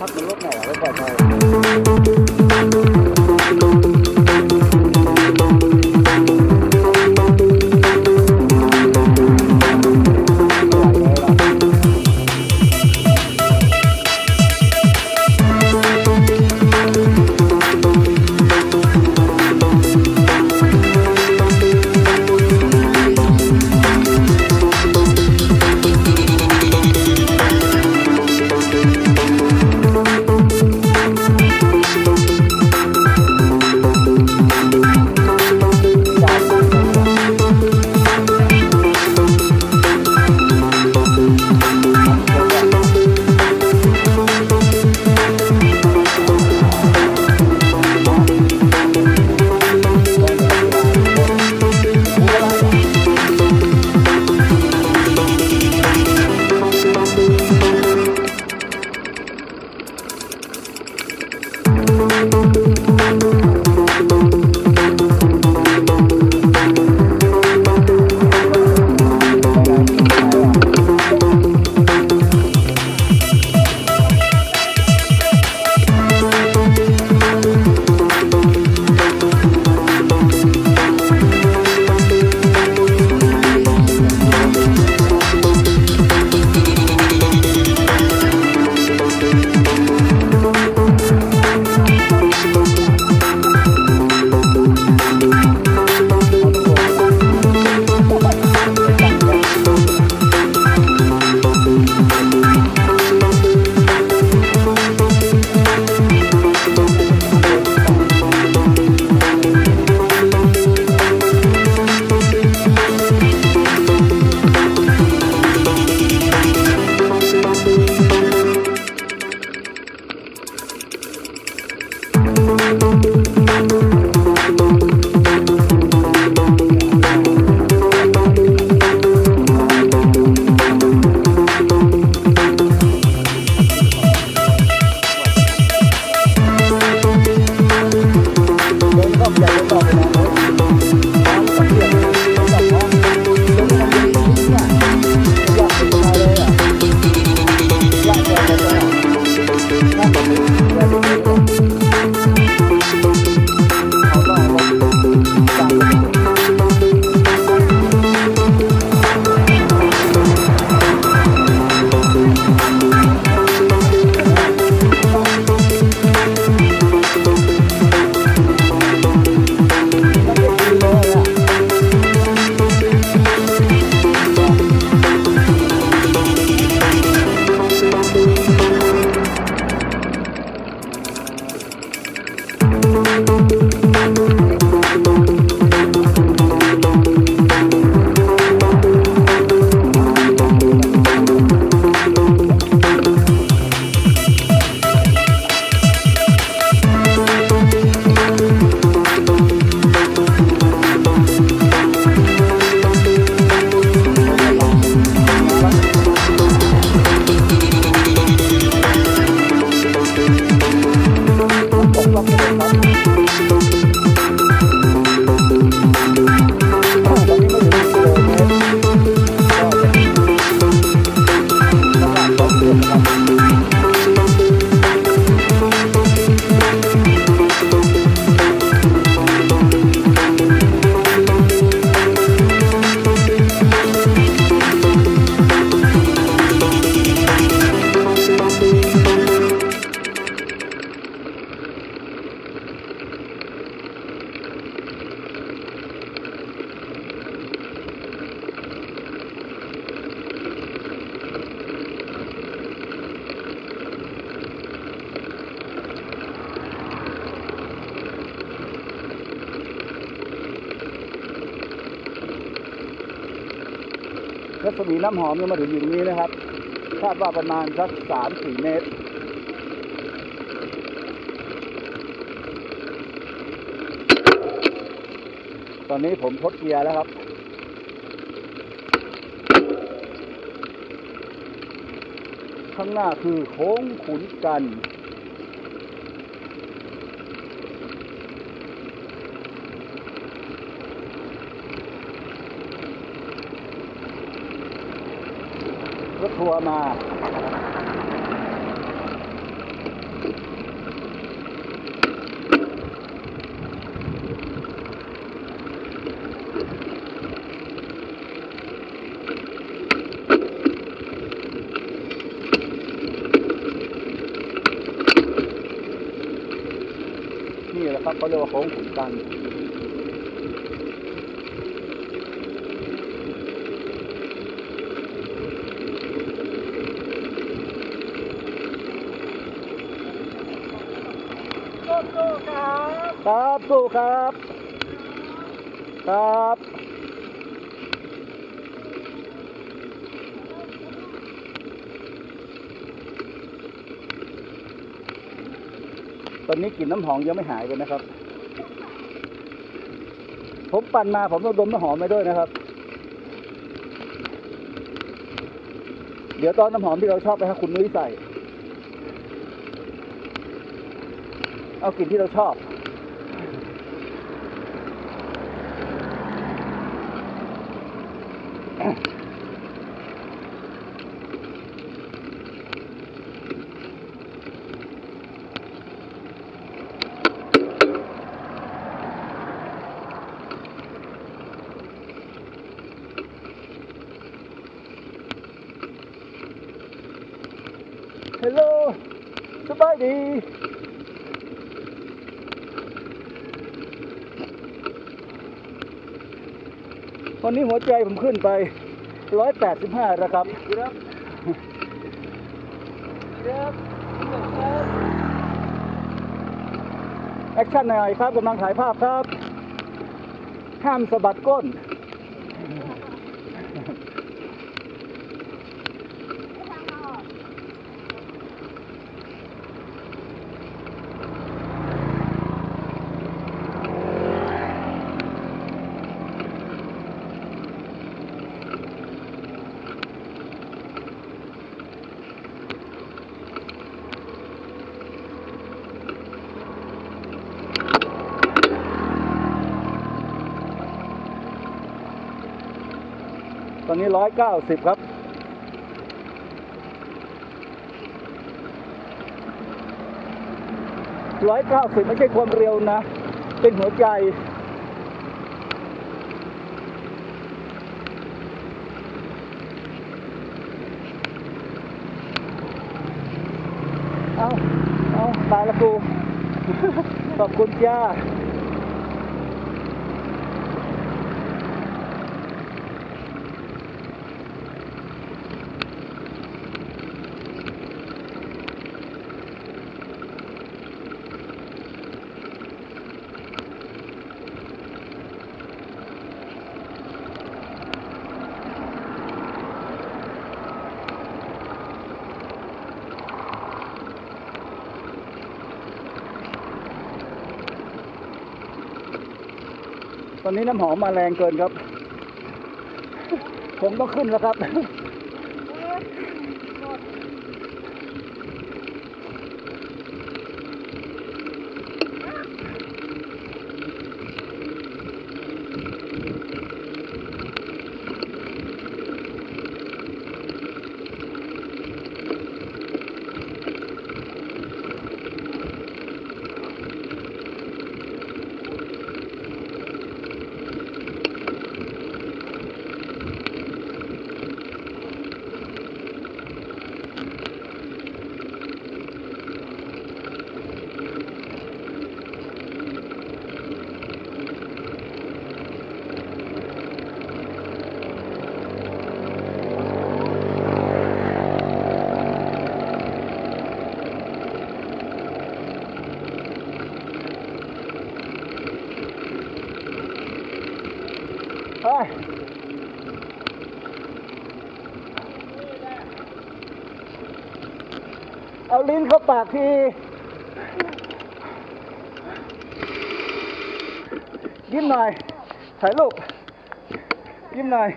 พักมันรถหน่อยแล้วปล่อย ไรัศมีน้ำหอมเนี่ยมาถึงอยู่ตรงนี้นะครับ คาดว่าประมาณสักสามสี่เมตร ตอนนี้ผมทดเกียร์แล้วครับข้างหน้าคือโค้งขุนกัน ทัวร์มา นี่แหละครับเขาเรียกว่าโค้งขุนตัน ครับสู้ครับ ครับตอนนี้กลิ่นน้ำหอมยังไม่หายไปนะครับ ผมปั่นมาผมต้องดมน้ำหอมไปด้วยนะครับ เดี๋ยวตอนน้ำหอมที่เราชอบไปให้คุณนุ้ยใส่ เอากลิ่นที่เราชอบฮัลโหลสบายดี วันนี้หัวใจผมขึ้นไป185แล้วครับครับครับ action หน่อยครับกำลังถ่ายภาพครับ ห้ามสะบัดก้น อนนี้190ครับ ร้อยเก้าสิบไม่ใช่ความเร็วนะ เป็นหัวใจ เอา เอาตายละกู ขอบคุณจ้า ตอนนี้น้ำหอมมาแรงเกินครับ ผมต้องขึ้นแล้วครับ เฮ้ย เอาลิ้นเข้าปากทียิ้มหน่อย ถ่ายรูป ยิ้มหน่อย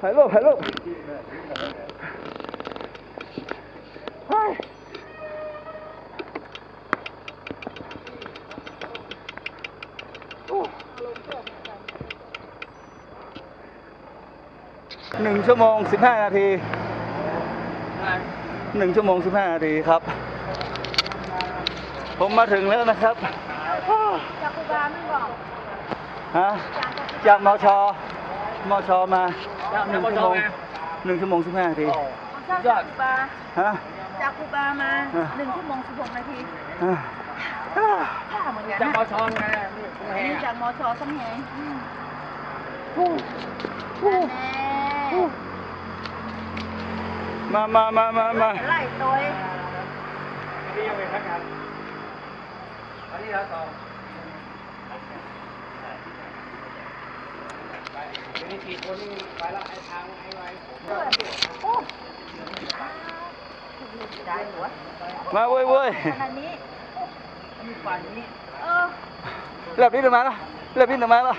ถ่ายรูป ถ่ายรูปหนึ่งชั่วโมงสิบห้านาที หนึ่งชั่วโมงสิบห้านาทีครับ ผมมาถึงแล้วนะครับ จากกูบาไม่บอกฮะ จากมช มชมาหนึ่งชั่วโมงหนึ่งชั่วโมงสิบห้านาทีจากกูบาฮะ จากกูบามาอะหนึ่งชั่วโมงสิบหกนาทีอ่าข้าเหมือนกันจากนะปชอนไงนี่ผมอันแหนี้งจากมชสังแหง มามามามามาไล่ตัวอันนี้ยังเป็นพนักงานอันนี้เราต่อไปเดี๋ยวนี้สี่คนนี่ไปละไอ้ทางไอ้ไว้โอ้ได้หัวมาเว้ยเว้ยขนาดนี้มีป่านนี้เออเรียบนี้ทำไมล่ะเรียบนี้ทำไมล่ะ